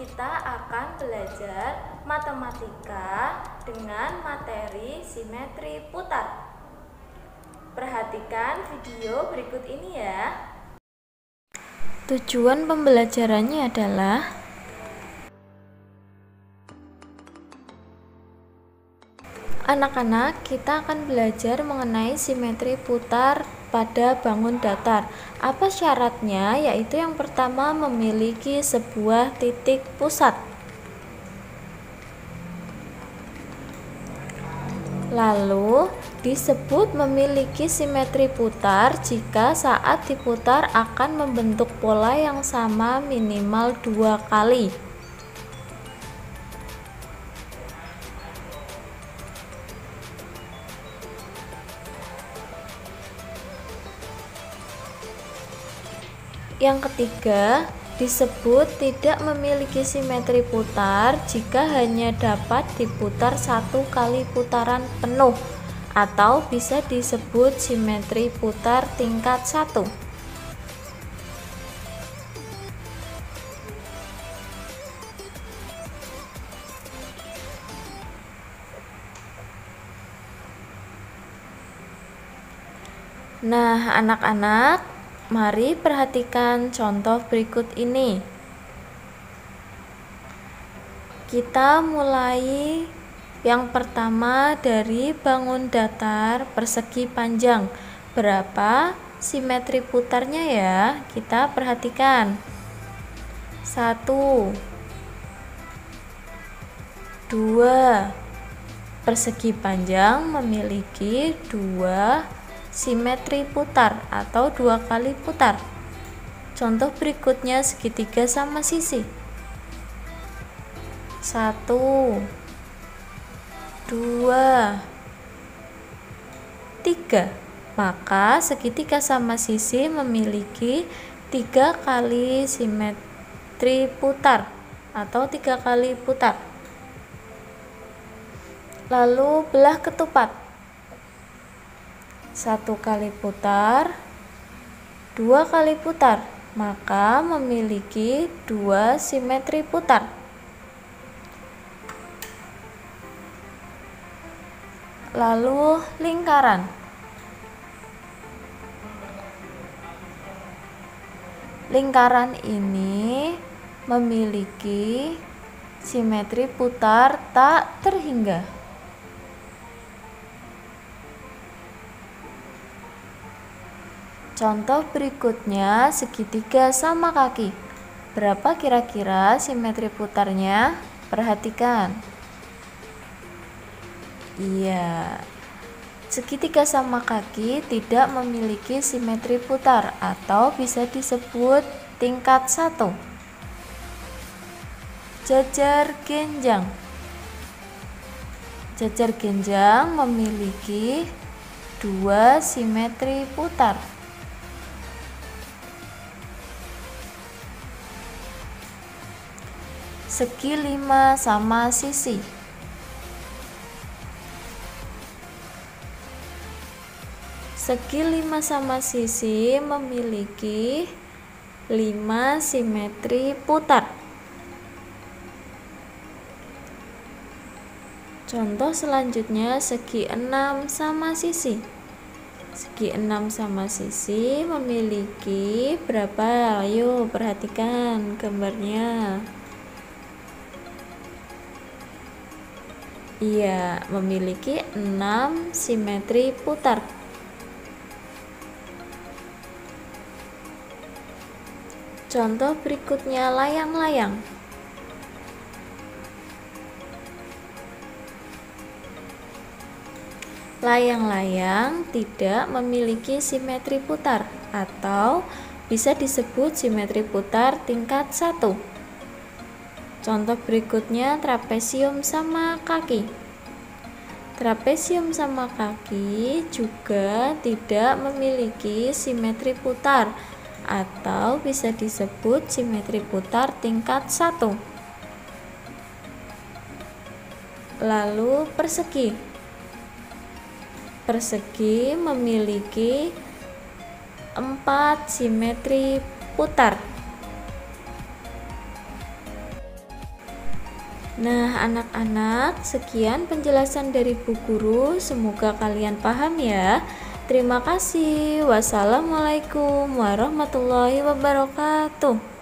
Kita akan belajar matematika dengan materi simetri putar. Perhatikan video berikut ini ya. Tujuan pembelajarannya adalah Anak-anak, kita akan belajar mengenai simetri putar pada bangun datar. Apa syaratnya? Yaitu yang pertama memiliki sebuah titik pusat. Lalu disebut memiliki simetri putar jika saat diputar akan membentuk pola yang sama minimal dua kali. Yang ketiga, disebut tidak memiliki simetri putar jika hanya dapat diputar satu kali putaran penuh atau bisa disebut simetri putar tingkat satu. Nah, anak-anak, Mari perhatikan contoh berikut ini. Kita mulai yang pertama dari bangun datar persegi panjang. Berapa simetri putarnya ya? Kita perhatikan. Satu, dua, persegi panjang memiliki dua simetri putar atau dua kali putar. Contoh berikutnya segitiga sama sisi. Satu, dua, tiga. Maka segitiga sama sisi memiliki tiga kali simetri putar atau tiga kali putar. Lalu belah ketupat satu kali putar, dua kali putar, maka memiliki dua simetri putar. Lalu lingkaran. Lingkaran ini memiliki simetri putar tak terhingga. Contoh berikutnya segitiga sama kaki. Berapa kira-kira simetri putarnya? Perhatikan. Iya. Segitiga sama kaki tidak memiliki simetri putar atau bisa disebut tingkat satu. Jajar genjang. Jajar genjang memiliki dua simetri putar. Segi 5 sama sisi. Segi 5 sama sisi memiliki 5 simetri putar. Contoh selanjutnya segi 6 sama sisi. Segi 6 sama sisi memiliki berapa? Ayo perhatikan gambarnya. Iya, memiliki 6 simetri putar. Contoh berikutnya layang-layang. Layang-layang tidak memiliki simetri putar atau bisa disebut simetri putar tingkat 1. Contoh berikutnya trapesium sama kaki. Trapesium sama kaki juga tidak memiliki simetri putar atau bisa disebut simetri putar tingkat 1. Lalu persegi. Persegi memiliki empat simetri putar Nah, anak-anak, sekian penjelasan dari Bu Guru. Semoga kalian paham ya. Terima kasih. Wassalamualaikum warahmatullahi wabarakatuh.